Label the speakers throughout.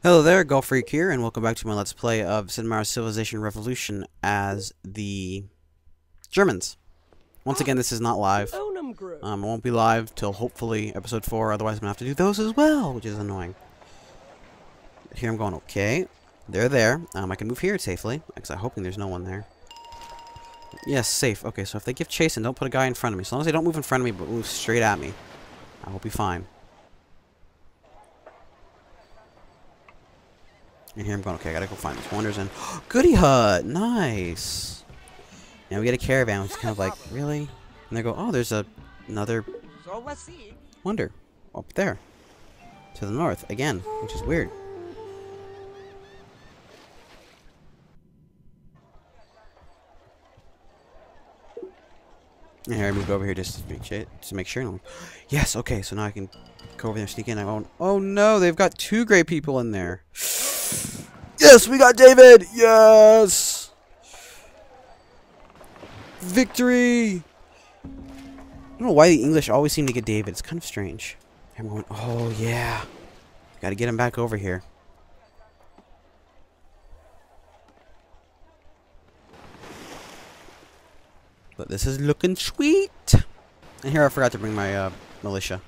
Speaker 1: Hello there, Golf Freak here, and welcome back to my Let's Play of Sid Meier's Civilization Revolution as the Germans. Once again, this is not live. Um, it won't be live till hopefully episode 4, otherwise I'm going to have to do those as well, which is annoying. Here I'm going, okay, they're there. Um, I can move here safely, because I'm hoping there's no one there. Yes, safe. Okay, so if they give chase and don't put a guy in front of me, as long as they don't move in front of me, but move straight at me, I will be fine. And here I'm going, okay, I gotta go find these wonders and Goody Hut! Nice! Now we get a caravan, which is kind of like, really? And they go, oh, there's a another wonder up there. To the north, again, which is weird. And here I moved over here just to make sure. To make sure. Yes, okay, so now I can go over there, sneak in. I won't. Oh no, they've got two great people in there. Yes, we got David. Yes. Victory. I don't know why the English always seem to get David. It's kind of strange. Going, oh yeah. Gotta get him back over here. But this is looking sweet. And here I forgot to bring my uh, militia.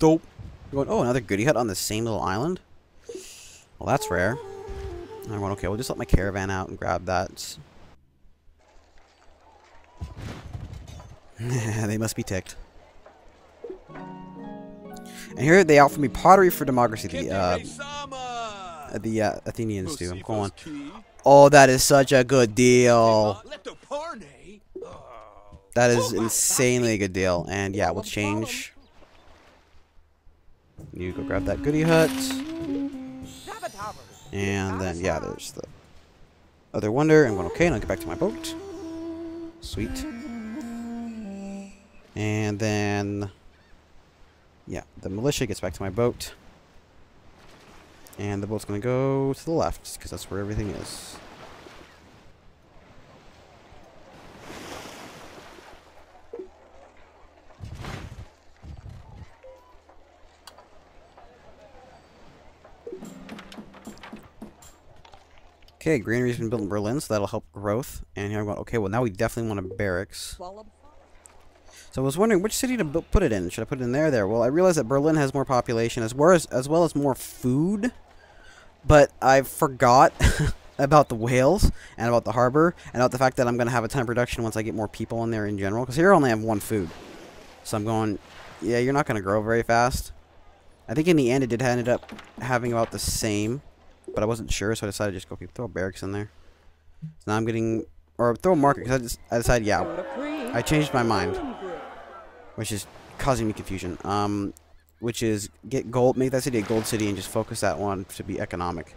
Speaker 1: Dope. Going, oh, another goody hut on the same little island? Well, that's rare. I went, okay, we'll just let my caravan out and grab that. they must be ticked. And here they offer me pottery for democracy. The uh, uh, the uh, Athenians do. I'm going. Oh, that is such a good deal. That is insanely good deal. And yeah, we'll change. You go grab that goody hut. And then yeah, there's the other wonder. I'm going okay, and I'll get back to my boat. Sweet. And then yeah, the militia gets back to my boat. And the boat's going to go to the left, because that's where everything is. Okay, greenery's been built in Berlin, so that'll help growth. And here I'm going, okay, well now we definitely want a barracks. So I was wondering which city to put it in. Should I put it in there? There. Well, I realize that Berlin has more population as well as as well as more food, but I forgot about the whales and about the harbor and about the fact that I'm going to have a ton of production once I get more people in there in general. Because here I only have one food, so I'm going. Yeah, you're not going to grow very fast. I think in the end it did ended up having about the same, but I wasn't sure, so I decided to just go keep throw barracks in there. So now I'm getting or throw a market because I just I decided yeah I changed my mind which is causing me confusion. Um, which is get gold, make that city a gold city, and just focus that one to be economic.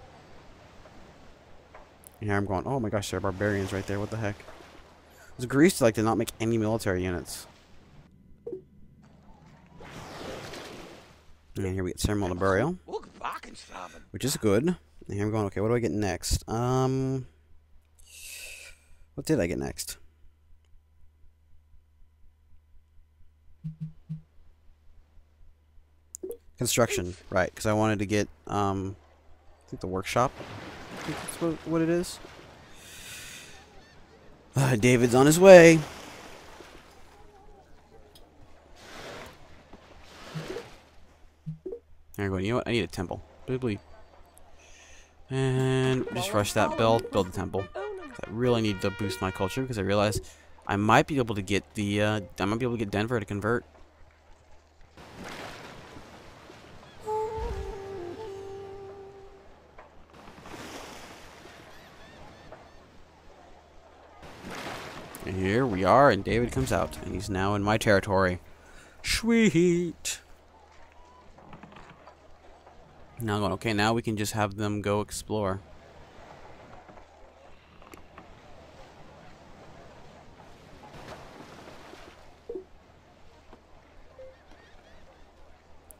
Speaker 1: And here I'm going, oh my gosh, there are barbarians right there. What the heck? Does Greece like to not make any military units? And here we get ceremonial burial, which is good. And here I'm going, okay, what do I get next? Um, what did I get next? Construction, right? Because I wanted to get, um, I think the workshop. I think that's what, what it is. Uh, David's on his way. There going. You know what? I need a temple. Boobly. And just rush that build. Build the temple. I really need to boost my culture because I realize I might be able to get the. Uh, I might be able to get Denver to convert. And here we are, and David comes out, and he's now in my territory. Sweet. Now going, okay, now we can just have them go explore.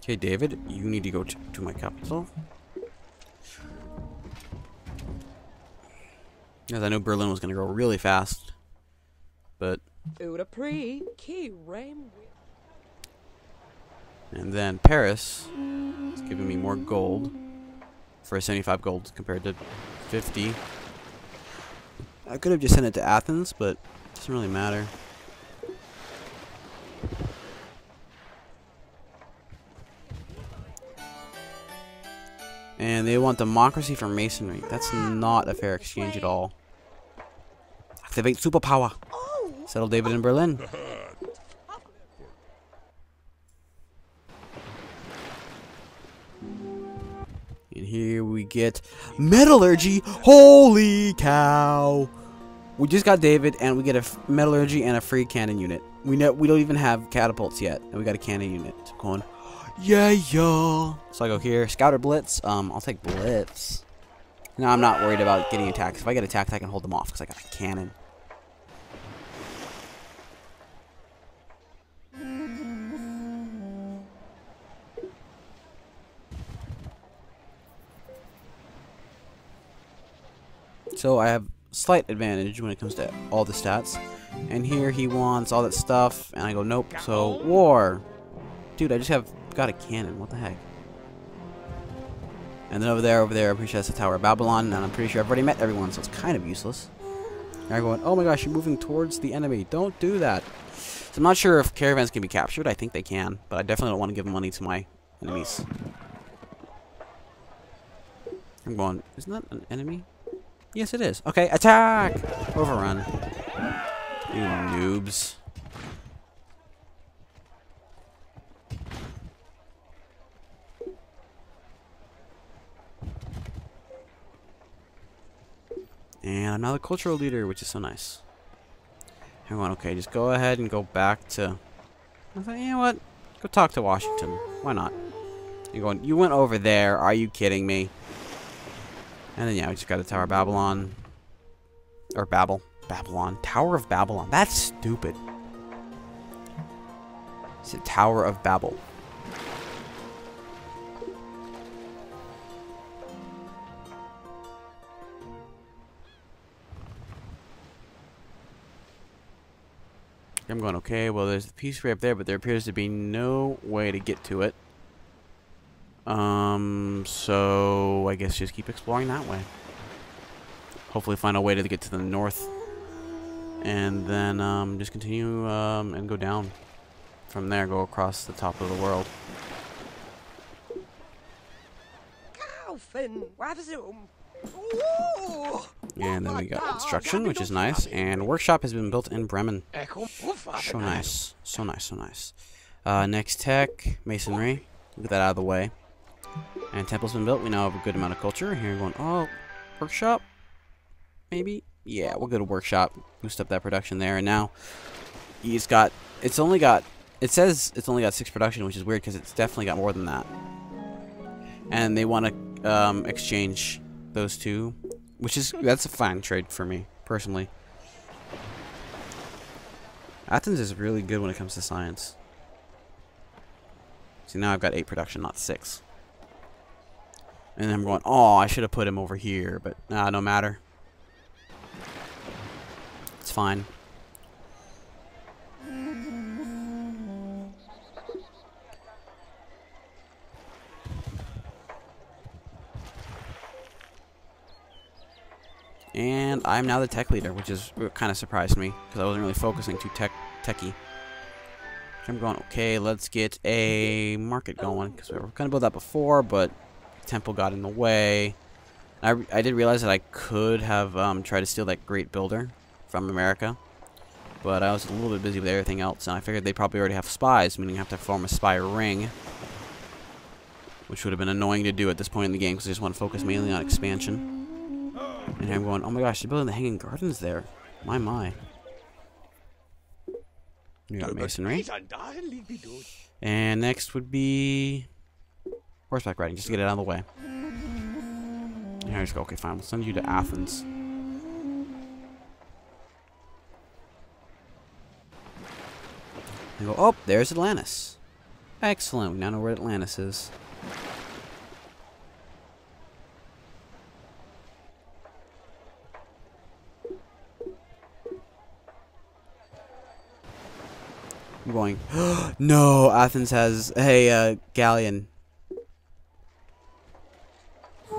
Speaker 1: Okay, David, you need to go to, my capital. Because I know Berlin was going to grow really fast. But, and then Paris is giving me more gold. for 75 gold compared to 50. I could have just sent it to Athens, but it doesn't really matter. And they want democracy for masonry. That's not a fair exchange at all. Activate superpower. Oh. Settle David in Berlin. get metallurgy. Holy cow! We just got David, and we get a metallurgy and a free cannon unit. We know we don't even have catapults yet, and we got a cannon unit. So going, yeah, yeah. So I go here, scouter blitz. Um, I'll take blitz. No, I'm not worried about getting attacked. If I get attacked, I can hold them off because I got a cannon. So I have slight advantage when it comes to all the stats. And here he wants all that stuff, and I go, nope. So, war. Dude, I just have got a cannon. What the heck? And then over there, over there, I'm pretty sure that's the Tower of Babylon, and I'm pretty sure I've already met everyone, so it's kind of useless. And going, oh my gosh, you're moving towards the enemy. Don't do that. So I'm not sure if caravans can be captured. I think they can, but I definitely don't want to give money to my enemies. I'm going, isn't that an enemy? Yes, it is. Okay, attack! Overrun. You noobs. And I'm now the cultural leader, which is so nice. Hang on, okay, just go ahead and go back to... I thought, you know what? Go talk to Washington. Why not? You're going, you went over there. Are you kidding me? And then, yeah, we just got the Tower of Babylon. Or Babel. Babylon. Tower of Babylon. That's stupid. It's a Tower of Babel. I'm going, okay, well, there's the peace right up there, but there appears to be no way to get to it. Um, so I guess just keep exploring that way. Hopefully find a way to get to the north. And then um, just continue um, and go down. From there, go across the top of the world. And then we got construction, which is nice. And workshop has been built in Bremen. So nice. So nice, so nice. Uh, next tech, masonry. Get that out of the way. And temple's been built. We now have a good amount of culture. Here we're going, oh, workshop? Maybe? Yeah, we'll go to workshop. Boost up that production there. And now he's got, it's only got, it says it's only got six production, which is weird because it's definitely got more than that. And they want to um, exchange those two, which is, that's a fine trade for me, personally. Athens is really good when it comes to science. See, now I've got eight production, not six. And I'm going, oh, I should have put him over here, but nah, no matter. It's fine. And I'm now the tech leader, which is uh, kind of surprised me because I wasn't really focusing too tech techy. I'm going, okay, let's get a market going because we were going to build that before, but temple got in the way. I, I did realize that I could have um, tried to steal that great builder from America. But I was a little bit busy with everything else, and I figured they probably already have spies, meaning I have to form a spy ring. Which would have been annoying to do at this point in the game, because I just want to focus mainly on expansion. And I'm going, oh my gosh, they're building the Hanging Gardens there. My, my. We got masonry. And next would be horseback riding, just to get it out of the way. Here, I just go, okay, fine, we'll send you to Athens. And go, oh, there's Atlantis. Excellent, we now know where Atlantis is. I'm going, no, Athens has, hey, uh, galleon.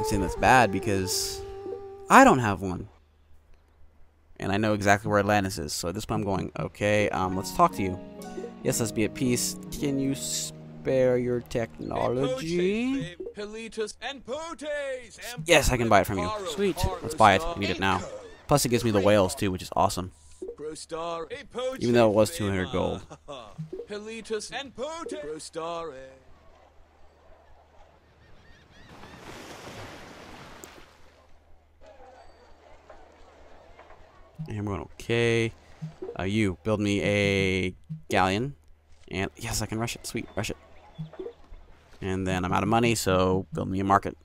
Speaker 1: I'm saying that's bad because I don't have one. And I know exactly where Atlantis is. So at this point I'm going, okay, um, let's talk to you. Yes, let's be at peace. Can you spare your technology? Yes, I can buy it from you. Sweet. Let's buy it. I need it now. Plus it gives me the whales too, which is awesome. Even though it was 200 gold. And I'm going, okay. Uh, you, build me a galleon. And, yes, I can rush it. Sweet, rush it. And then I'm out of money, so build me a market.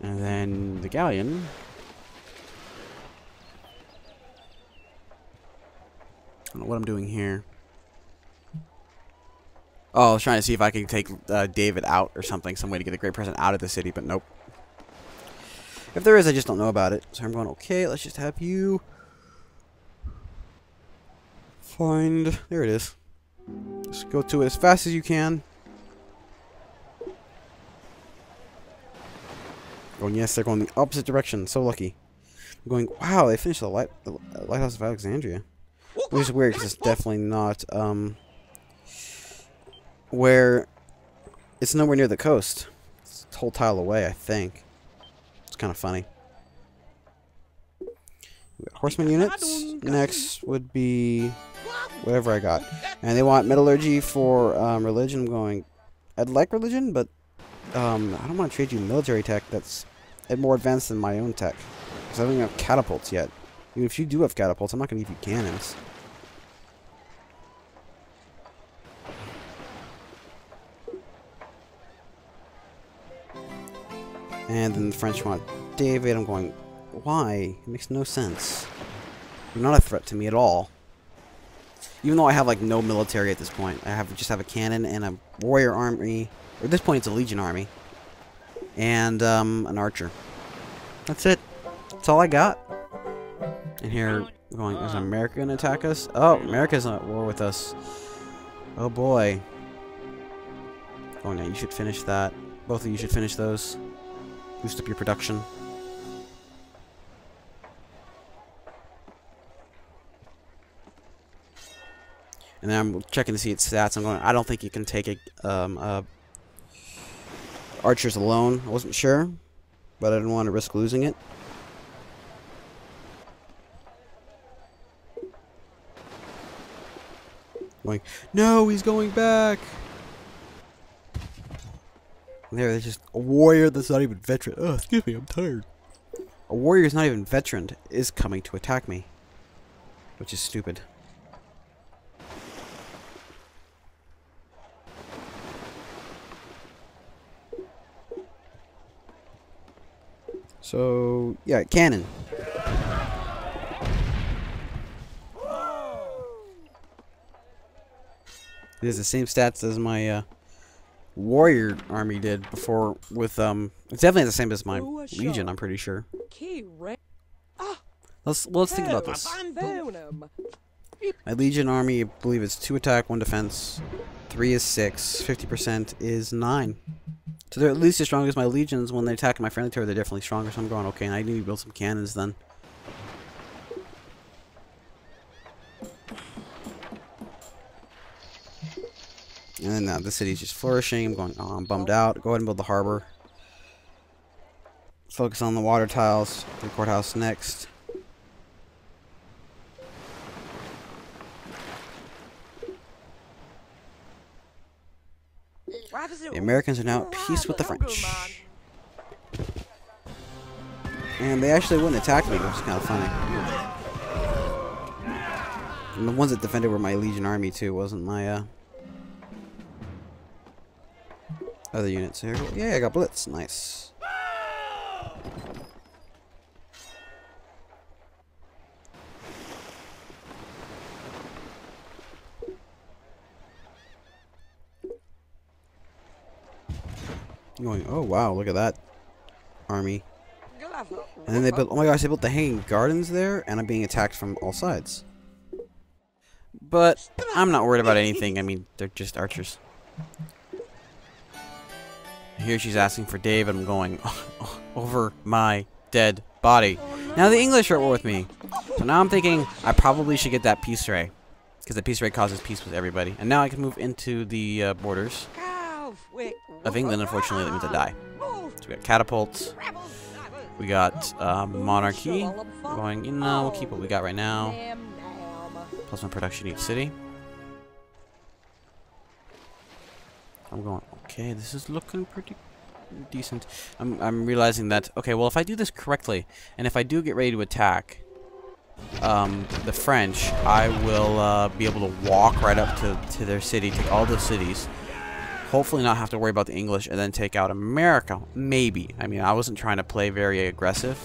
Speaker 1: And then the galleon. I don't know what I'm doing here. Oh, I was trying to see if I could take uh, David out or something, some way to get a great present out of the city, but nope. If there is, I just don't know about it. So I'm going, okay, let's just have you find... There it is. Just go to it as fast as you can. Going, yes, they're going the opposite direction. So lucky. I'm going, wow, they finished the, light, the Lighthouse of Alexandria. Which is weird, because it's definitely not, um... Where... It's nowhere near the coast. It's a whole tile away, I think kind of funny. Horseman units. Next would be whatever I got. And they want metallurgy for um, religion. I'm going, I'd like religion, but um, I don't want to trade you military tech that's more advanced than my own tech. Because I don't even have catapults yet. Even if you do have catapults, I'm not going to give you cannons. And then the French want David. I'm going, why? It makes no sense. You're not a threat to me at all. Even though I have like no military at this point. I have just have a cannon and a warrior army. Or at this point it's a legion army. And um, an archer. That's it. That's all I got. And here, going, is America to attack us? Oh, America's at war with us. Oh boy. Oh no, you should finish that. Both of you should finish those. Boost up your production. And then I'm checking to see its stats. I'm going, I don't think you can take a, um, uh, archers alone. I wasn't sure, but I didn't want to risk losing it. Going, no, he's going back. There, there's just a warrior that's not even veteran. Oh, excuse me, I'm tired. A warrior is not even veteran is coming to attack me. Which is stupid. So, yeah, cannon. It has the same stats as my uh, warrior army did before with um it's definitely the same as my legion i'm pretty sure. Let's let's think about this. My legion army i believe it's two attack one defense three is six 50 percent is nine. So they're at least as strong as my legions. When they attack my friendly territory they're definitely stronger so i'm going okay i need to build some cannons then And then uh, the city's just flourishing. I'm going, oh, I'm bummed out. Go ahead and build the harbor. Focus on the water tiles. The courthouse next. The Americans are now at peace with the French. And they actually wouldn't attack me, which is kind of funny. And the ones that defended were my Legion army too, wasn't my uh, other units here. Yeah, I got Blitz. Nice. Oh, Going, oh wow, look at that army. And then they built, oh my gosh, they built the hanging gardens there, and I'm being attacked from all sides. But I'm not worried about anything. I mean, they're just archers. Here she's asking for Dave, and I'm going over my dead body. Now the English are at war with me. So now I'm thinking I probably should get that peace ray. Because the peace ray causes peace with everybody. And now I can move into the uh, borders of England. Unfortunately, that means I die. So we got catapults. We got uh, monarchy going. You know, we'll keep what we got right now. Plus one production each city. I'm going, okay, this is looking pretty decent. I'm, I'm realizing that, okay, well, if I do this correctly, and if I do get ready to attack um, the French, I will uh, be able to walk right up to, to their city, take all the cities, hopefully not have to worry about the English, and then take out America. Maybe. I mean, I wasn't trying to play very aggressive,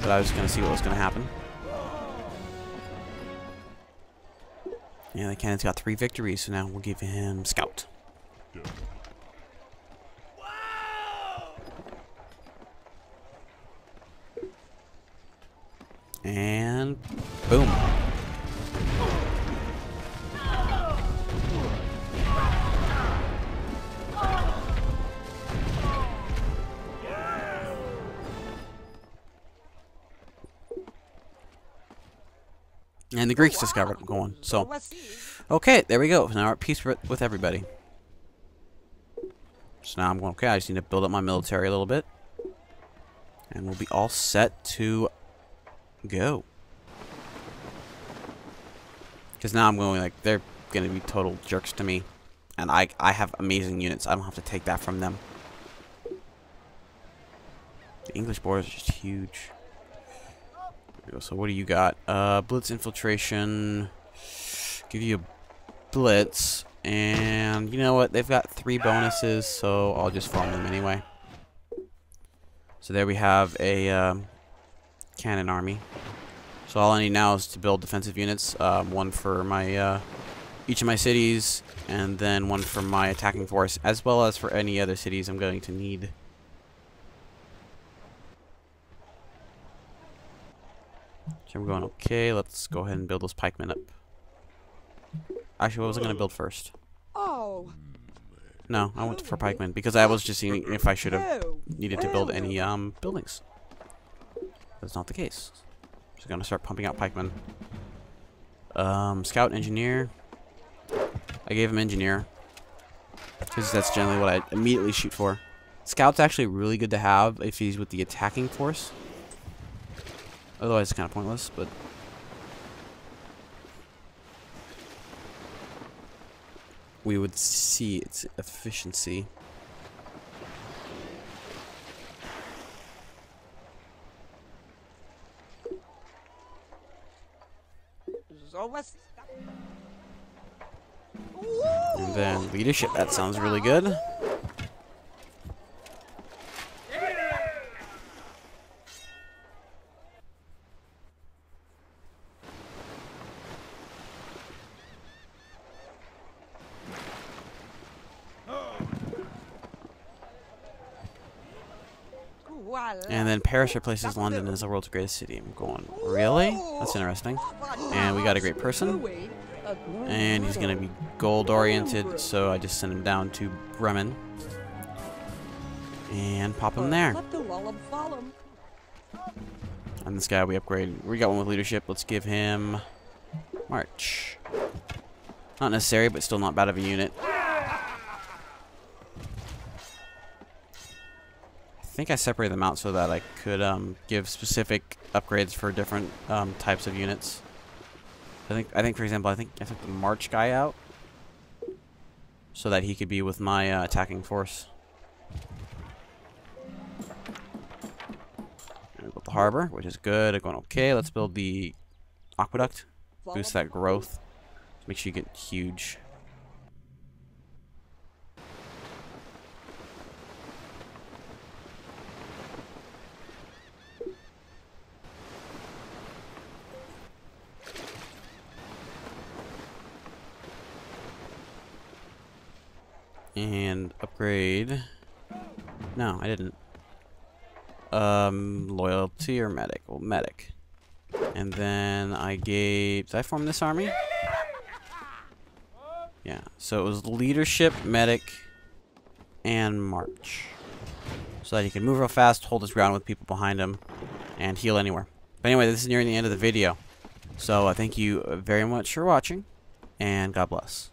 Speaker 1: but I was going to see what was going to happen. Yeah, the cannon's got three victories, so now we'll give him Scout. And boom. And the Greeks discovered going. So, okay, there we go. Now we're at peace with everybody. So now I'm going, okay, I just need to build up my military a little bit. And we'll be all set to go. Because now I'm going, like, they're going to be total jerks to me. And I, I have amazing units. I don't have to take that from them. The English border is just huge. So what do you got? Uh, blitz infiltration. Give you a blitz. And you know what? They've got three bonuses, so I'll just farm them anyway. So there we have a um, cannon army. So all I need now is to build defensive units. Um, one for my uh, each of my cities, and then one for my attacking force, as well as for any other cities I'm going to need. So I'm going, okay, let's go ahead and build those pikemen up. Actually, what was I going to build first? No, I went for pikemen because I was just seeing if I should have needed to build any um buildings. That's not the case. Just gonna start pumping out pikemen. Um, scout engineer. I gave him engineer because that's generally what I immediately shoot for. Scout's actually really good to have if he's with the attacking force. Otherwise, it's kind of pointless, but we would see its efficiency. And then leadership, that sounds really good. And then Paris replaces London as the world's greatest city. I'm going, really? That's interesting. And we got a great person. And he's going to be gold oriented, so I just send him down to Bremen. And pop him there. And this guy we upgrade. We got one with leadership. Let's give him March. Not necessary, but still not bad of a unit. Think I separated them out so that I could um, give specific upgrades for different um, types of units. I think, I think, for example, I think I took the March guy out so that he could be with my uh, attacking force. And build the harbor, which is good. I'm going okay. Let's build the aqueduct. Boost that growth. Make sure you get huge. And upgrade. No, I didn't. Um, loyalty or medic? Well, medic. And then I gave. Did I form this army? Yeah. So it was leadership, medic, and march. So that he can move real fast, hold his ground with people behind him, and heal anywhere. But anyway, this is nearing the end of the video. So uh, thank you very much for watching, and God bless.